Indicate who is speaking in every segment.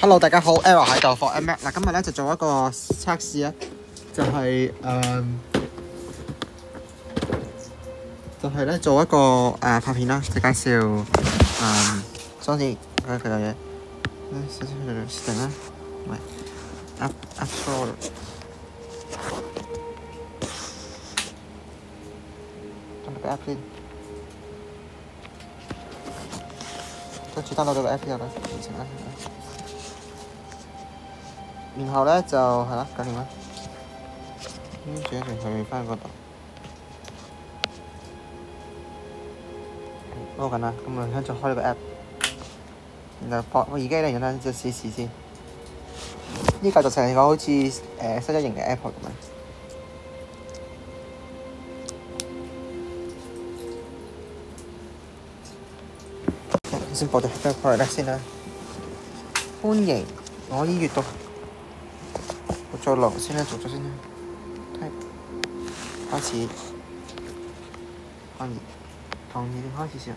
Speaker 1: Hello，大家好，Error 喺度，for Mac，嗱，今日咧就做一個測試啊，就係、誒、就係咧做一個誒、拍片啦，就介紹誒雙子佢佢有嘢，嗯少少設定啦，喂，App App Store，等個 app 先，跟住 download 咗個 app 之後咧，完成啦。然後咧就係啦，搞掂啦。跟住一陣去翻嗰度。攞緊啦，咁我而家就開個 app。然後放我耳機咧，然後就試試先。呢個就成個好似誒新一型嘅 Apple 咁樣。先播啲 Apple 咧先啦。歡迎我依閱讀。再落先啦，做咗先啦。睇開始，關鍵，同二點開始先。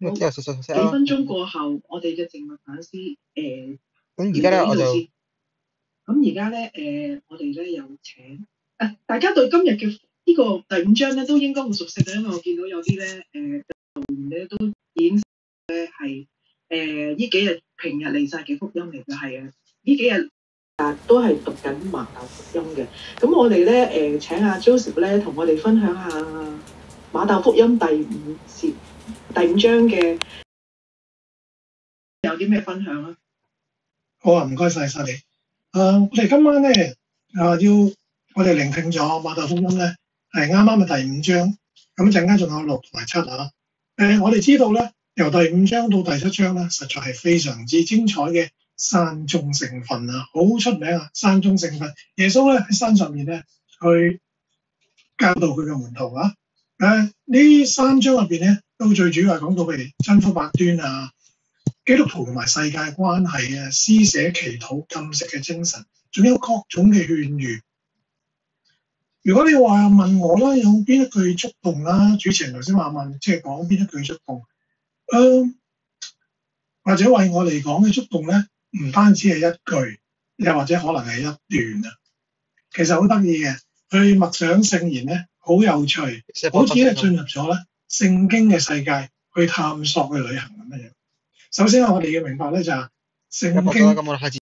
Speaker 1: 咁啊之後實實實
Speaker 2: 幾分鐘過後，我哋嘅靜物反思誒。
Speaker 1: 咁而家咧我就
Speaker 2: 咁而家咧誒，我哋咧有請誒，大家對今日嘅呢個第五章咧都應該好熟悉嘅，因為我見到有啲咧誒留言咧都已經咧係誒呢幾日平日嚟晒嘅福音嚟嘅，係啊，呢幾日啊都係讀緊馬竇福音嘅。咁我哋咧誒請阿 Joseph 咧同我哋分享下馬竇福音第五節第五章嘅有啲咩分享啊？
Speaker 3: 好啊，唔該晒晒你。誒、我哋今晚咧啊、要我哋聆聽咗马太福音咧，係啱啱嘅第五章，咁陣間仲有六同埋七啊。誒、我哋知道咧，由第五章到第七章咧，實在係非常之精彩嘅山中成分啊，好出名啊！山中成分，耶穌咧喺山上面咧去教導佢嘅門徒啊。誒、呢三章入边咧，都最主要係講到譬如真福八端啊。基督徒同埋世界關係啊，施捨、祈禱、禁食嘅精神，仲有各種嘅勸喻。如果你話問我啦，有邊一句觸動啦？主持人頭先話問，即係講邊一句觸動？誒、或者為我嚟講嘅觸動咧，唔單止係一句，又或者可能係一段啊。其實好得意嘅，去默想聖言咧，好有趣，好似咧進入咗咧圣经嘅世界去探索去旅行咁样样。首先我哋要明白咧就
Speaker 1: 系圣经。